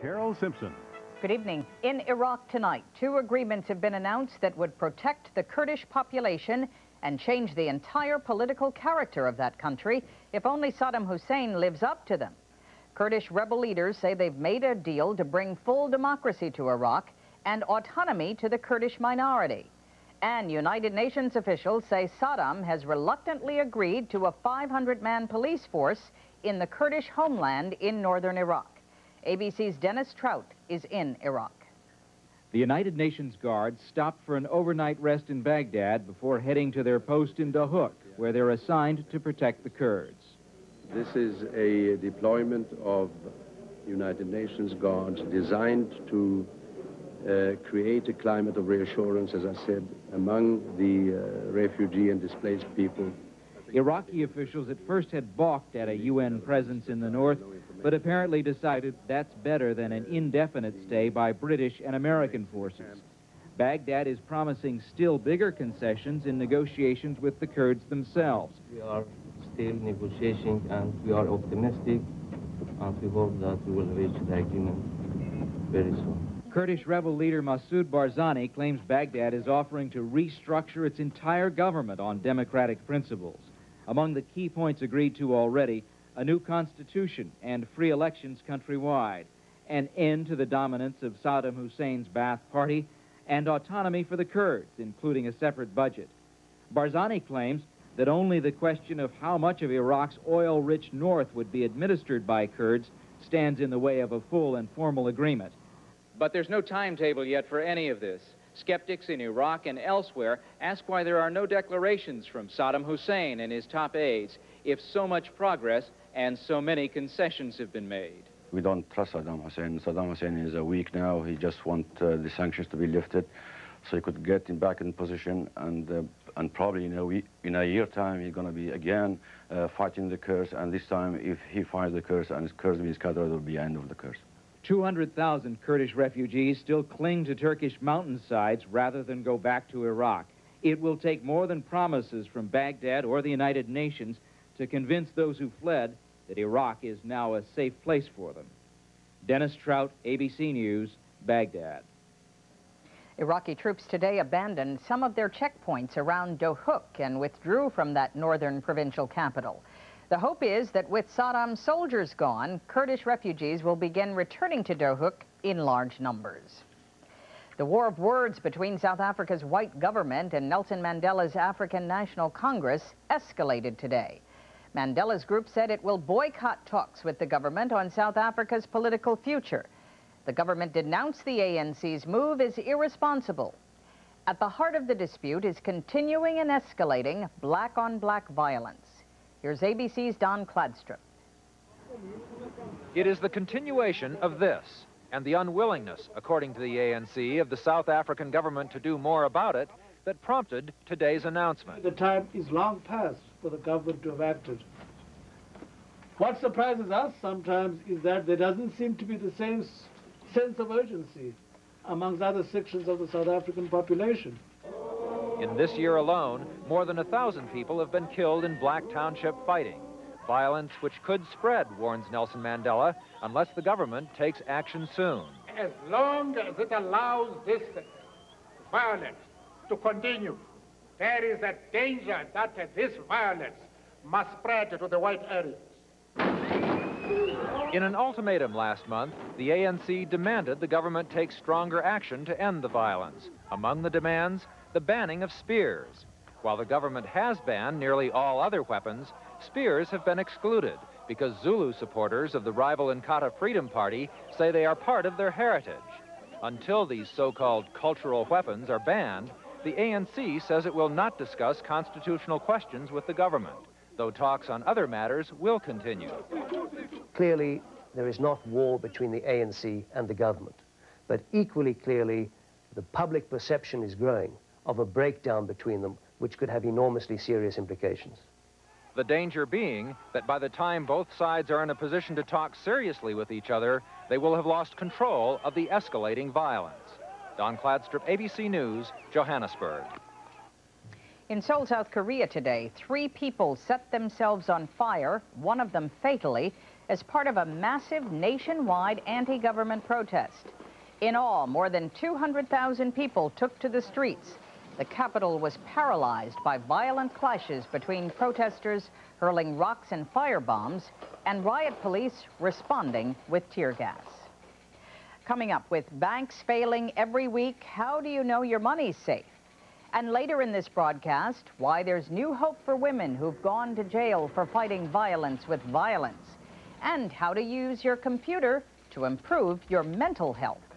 Carol Simpson. Good evening. In Iraq tonight, two agreements have been announced that would protect the Kurdish population and change the entire political character of that country if only Saddam Hussein lives up to them. Kurdish rebel leaders say they've made a deal to bring full democracy to Iraq and autonomy to the Kurdish minority. And United Nations officials say Saddam has reluctantly agreed to a 500-man police force in the Kurdish homeland in northern Iraq. ABC's Dennis Troute is in Iraq. The United Nations Guards stopped for an overnight rest in Baghdad before heading to their post in Duhok, where they're assigned to protect the Kurds. This is a deployment of United Nations Guards designed to uh, create a climate of reassurance, as I said, among the uh, refugee and displaced people. Iraqi officials at first had balked at a UN presence in the north, but apparently decided that's better than an indefinite stay by British and American forces. Baghdad is promising still bigger concessions in negotiations with the Kurds themselves. We are still negotiating and we are optimistic and we hope that we will reach the agreement very soon. Kurdish rebel leader Masoud Barzani claims Baghdad is offering to restructure its entire government on democratic principles. Among the key points agreed to already a new constitution and free elections countrywide, an end to the dominance of Saddam Hussein's Ba'ath Party, and autonomy for the Kurds, including a separate budget. Barzani claims that only the question of how much of Iraq's oil-rich north would be administered by Kurds stands in the way of a full and formal agreement. But there's no timetable yet for any of this. Skeptics in Iraq and elsewhere ask why there are no declarations from Saddam Hussein and his top aides if so much progress and so many concessions have been made. We don't trust Saddam Hussein. Saddam Hussein is uh, weak now. He just wants uh, the sanctions to be lifted so he could get in back in position and uh, and probably in a, week, in a year time he's going to be again uh, fighting the Kurds and this time if he fights the Kurds and the Kurds scattered, it will be end of the Kurds. 200,000 Kurdish refugees still cling to Turkish mountainsides rather than go back to Iraq. It will take more than promises from Baghdad or the United Nations to convince those who fled that Iraq is now a safe place for them. Dennis Troute, ABC News, Baghdad. Iraqi troops today abandoned some of their checkpoints around Dohuk and withdrew from that northern provincial capital. The hope is that with Saddam's soldiers gone, Kurdish refugees will begin returning to Dohuk in large numbers. The war of words between South Africa's white government and Nelson Mandela's African National Congress escalated today. Mandela's group said it will boycott talks with the government on South Africa's political future. The government denounced the ANC's move as irresponsible. At the heart of the dispute is continuing and escalating black-on-black -black violence. Here's ABC's Don Kladstrup. It is the continuation of this and the unwillingness, according to the ANC, of the South African government to do more about it that prompted today's announcement. The time is long past for the government to have acted. What surprises us sometimes is that there doesn't seem to be the same sense of urgency amongst other sections of the South African population. In this year alone, more than a thousand people have been killed in Black Township fighting. Violence which could spread, warns Nelson Mandela, unless the government takes action soon. As long as it allows this violence to continue, there is a danger that this violence must spread to the white areas. In an ultimatum last month, the ANC demanded the government take stronger action to end the violence. Among the demands, the banning of spears. While the government has banned nearly all other weapons, spears have been excluded because Zulu supporters of the rival Inkatha Freedom Party say they are part of their heritage. Until these so-called cultural weapons are banned, the ANC says it will not discuss constitutional questions with the government, though talks on other matters will continue. Clearly, there is not war between the ANC and the government, but equally clearly, the public perception is growing of a breakdown between them, which could have enormously serious implications. The danger being that by the time both sides are in a position to talk seriously with each other, they will have lost control of the escalating violence. Don Kladstrup, ABC News, Johannesburg. In Seoul, South Korea today, three people set themselves on fire, one of them fatally, as part of a massive nationwide anti-government protest. In all, more than 200,000 people took to the streets. The capital was paralyzed by violent clashes between protesters hurling rocks and firebombs and riot police responding with tear gas. Coming up with banks failing every week, how do you know your money's safe? And later in this broadcast, why there's new hope for women who've gone to jail for fighting violence with violence, and how to use your computer to improve your mental health.